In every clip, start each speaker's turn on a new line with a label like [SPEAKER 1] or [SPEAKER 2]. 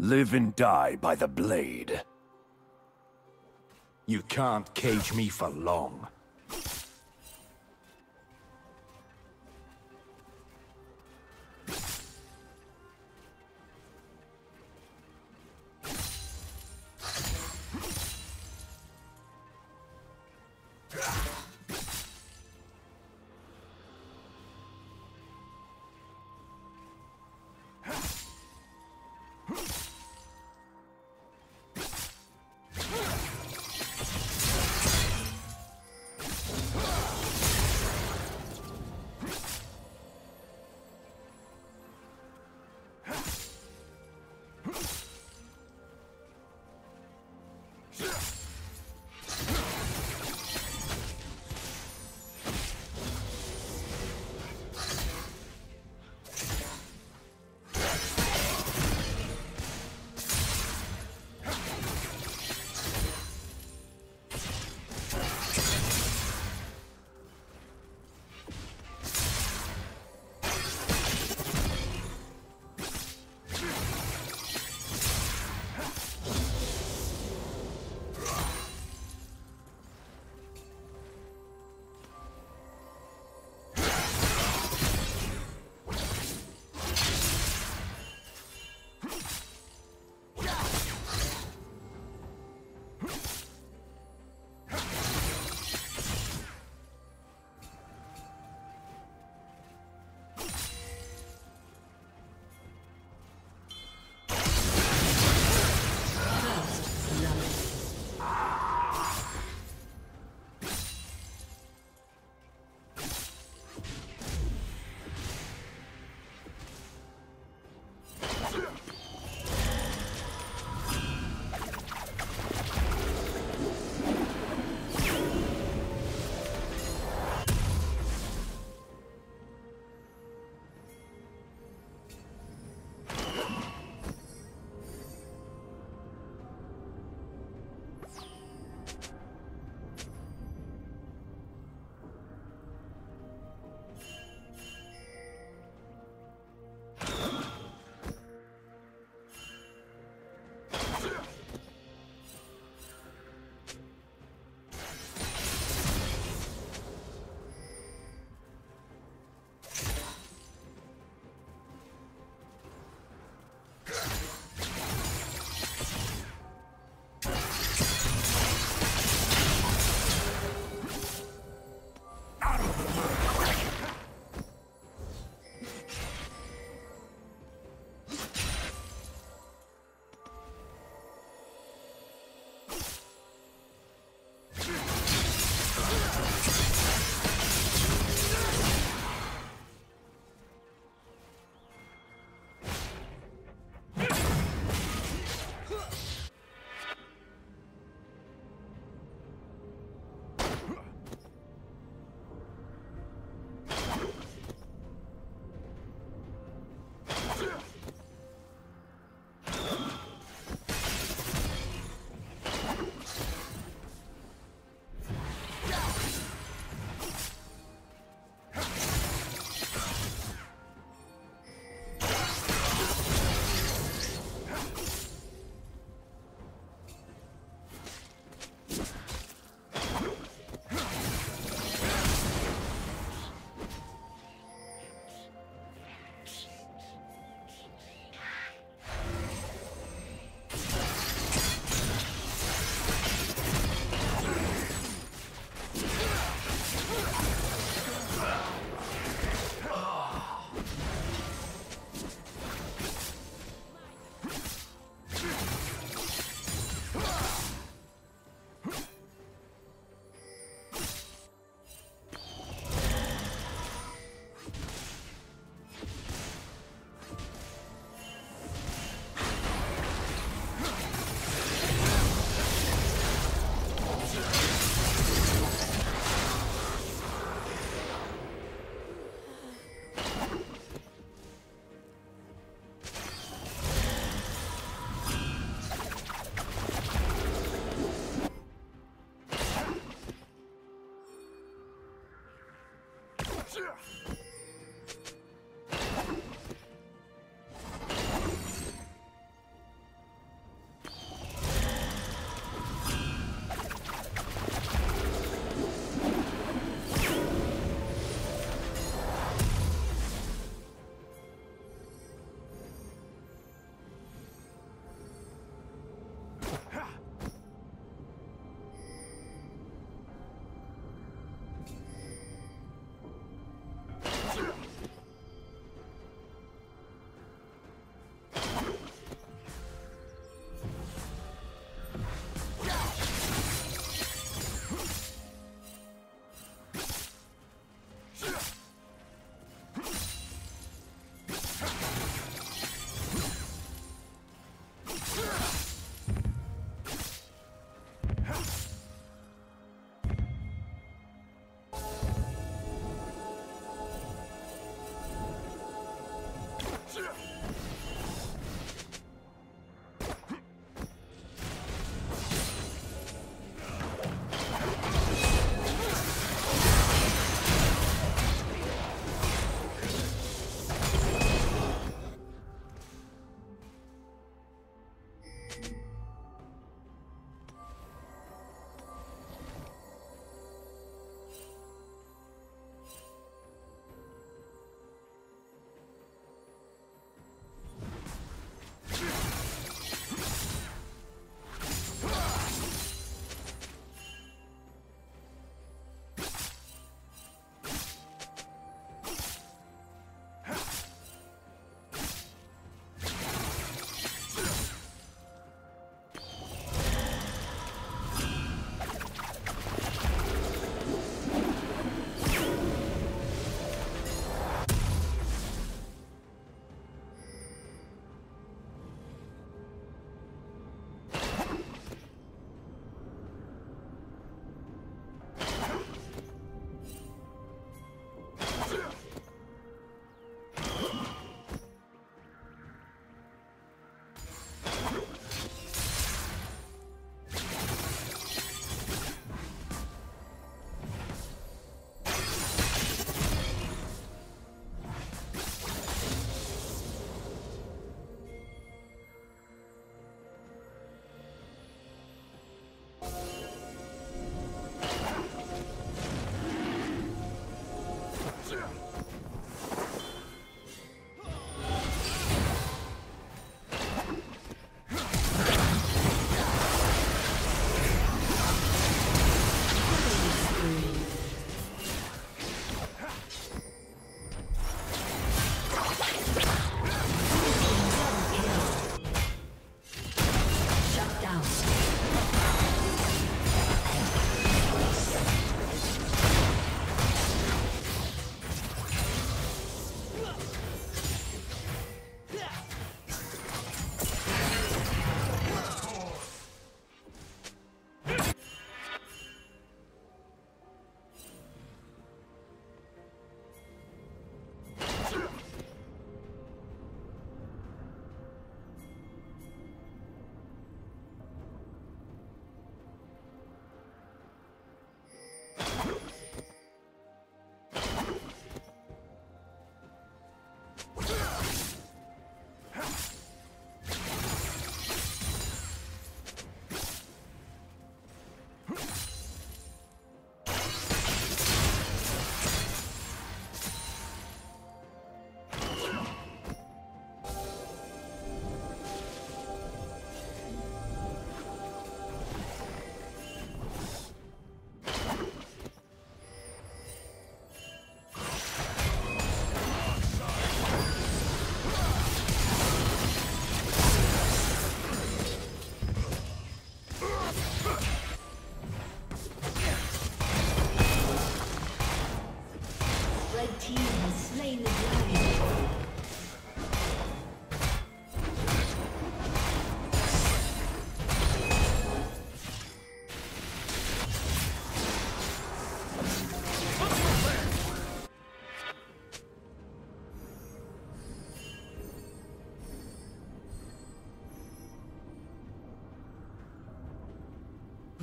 [SPEAKER 1] Live and die by the blade.
[SPEAKER 2] You can't cage me for long.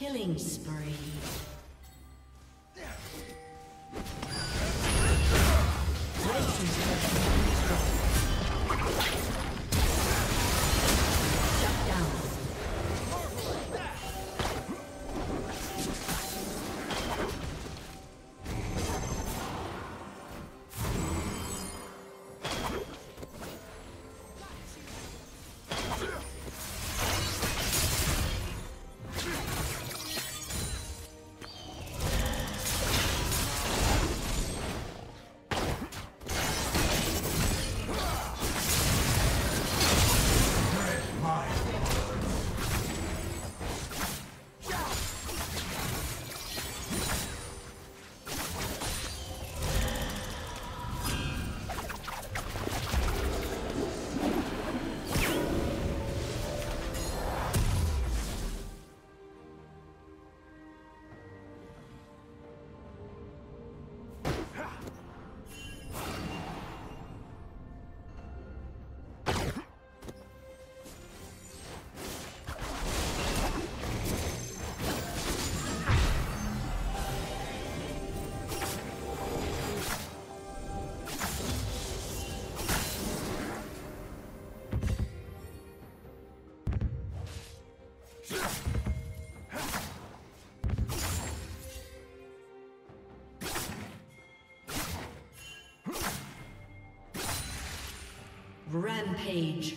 [SPEAKER 3] Killing spree. Rampage.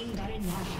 [SPEAKER 3] Slain Baron Nashor.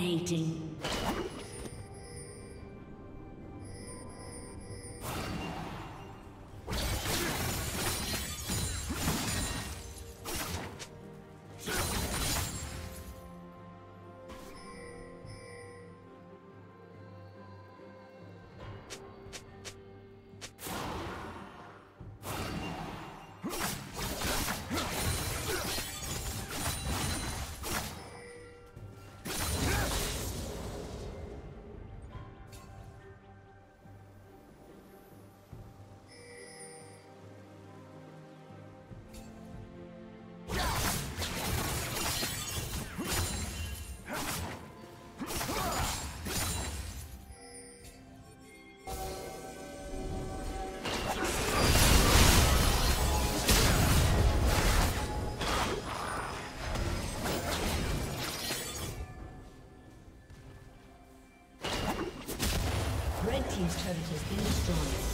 [SPEAKER 3] Dominating. destroyed.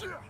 [SPEAKER 3] 是